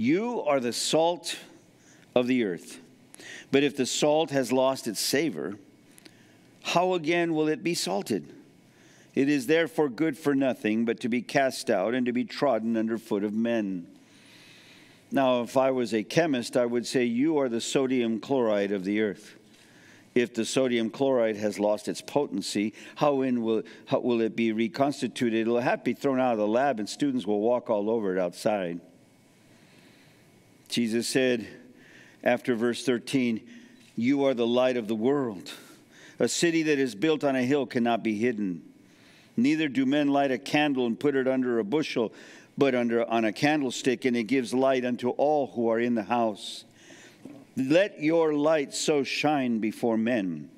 You are the salt of the earth. But if the salt has lost its savor, how again will it be salted? It is therefore good for nothing but to be cast out and to be trodden under foot of men. Now, if I was a chemist, I would say, You are the sodium chloride of the earth. If the sodium chloride has lost its potency, how, in will, how will it be reconstituted? It'll have to be thrown out of the lab, and students will walk all over it outside. Jesus said after verse 13, You are the light of the world. A city that is built on a hill cannot be hidden. Neither do men light a candle and put it under a bushel, but under on a candlestick, and it gives light unto all who are in the house. Let your light so shine before men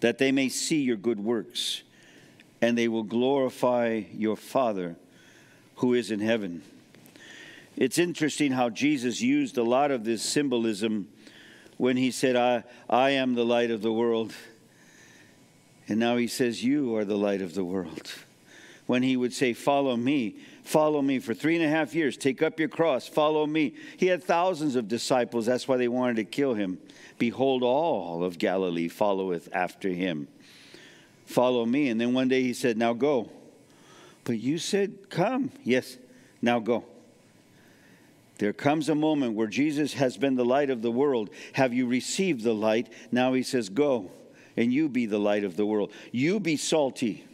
that they may see your good works, and they will glorify your Father who is in heaven. It's interesting how Jesus used a lot of this symbolism when he said, I, I am the light of the world. And now he says, You are the light of the world. When he would say, Follow me, follow me for three and a half years, take up your cross, follow me. He had thousands of disciples. That's why they wanted to kill him. Behold, all of Galilee followeth after him. Follow me. And then one day he said, Now go. But you said, Come. Yes, now go. There comes a moment where Jesus has been the light of the world. Have you received the light? Now he says, Go and you be the light of the world. You be salty.